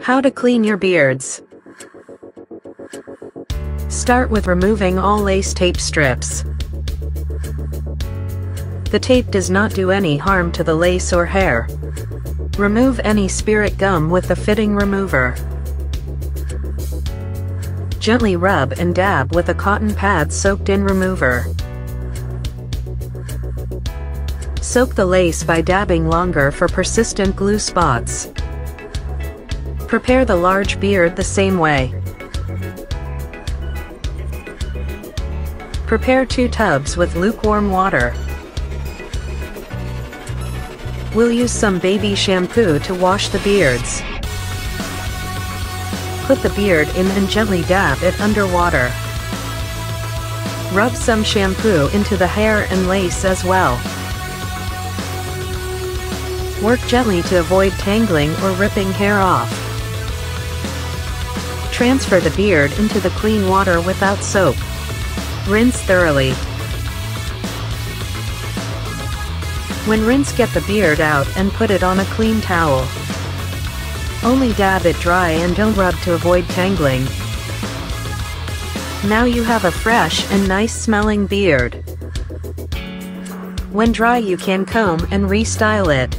How to clean your beards. Start with removing all lace tape strips. The tape does not do any harm to the lace or hair. Remove any spirit gum with the fitting remover. Gently rub and dab with a cotton pad soaked in remover. Soak the lace by dabbing longer for persistent glue spots. Prepare the large beard the same way. Prepare two tubs with lukewarm water. We'll use some baby shampoo to wash the beards. Put the beard in and gently dab it under water. Rub some shampoo into the hair and lace as well. Work gently to avoid tangling or ripping hair off. Transfer the beard into the clean water without soap. Rinse thoroughly. When rinse get the beard out and put it on a clean towel. Only dab it dry and don't rub to avoid tangling. Now you have a fresh and nice smelling beard. When dry you can comb and restyle it.